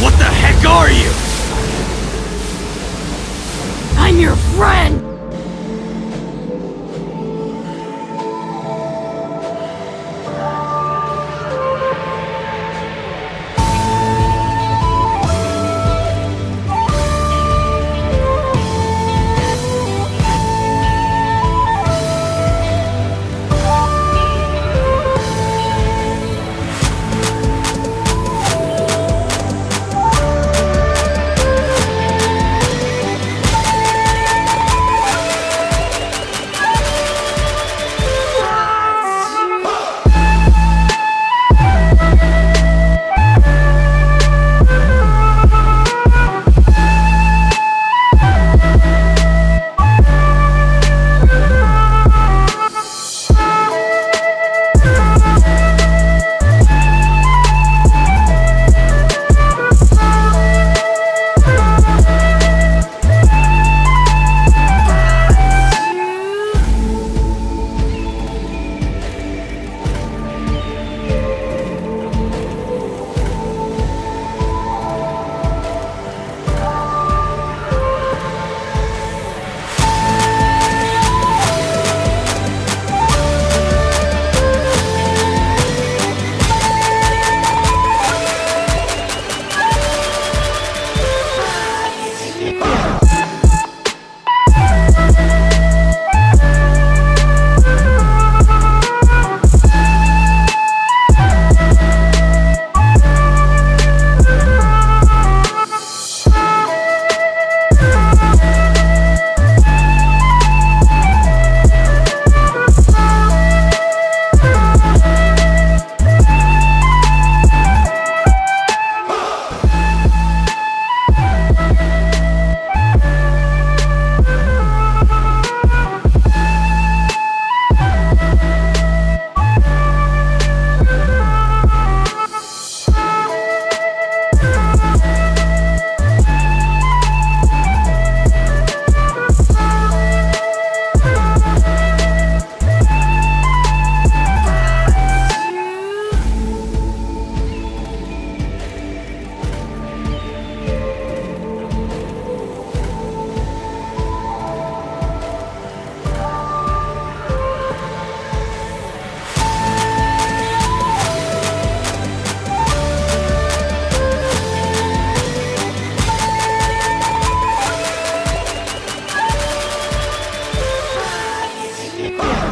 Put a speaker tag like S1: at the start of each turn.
S1: What the heck are you? I'm your friend! Oh!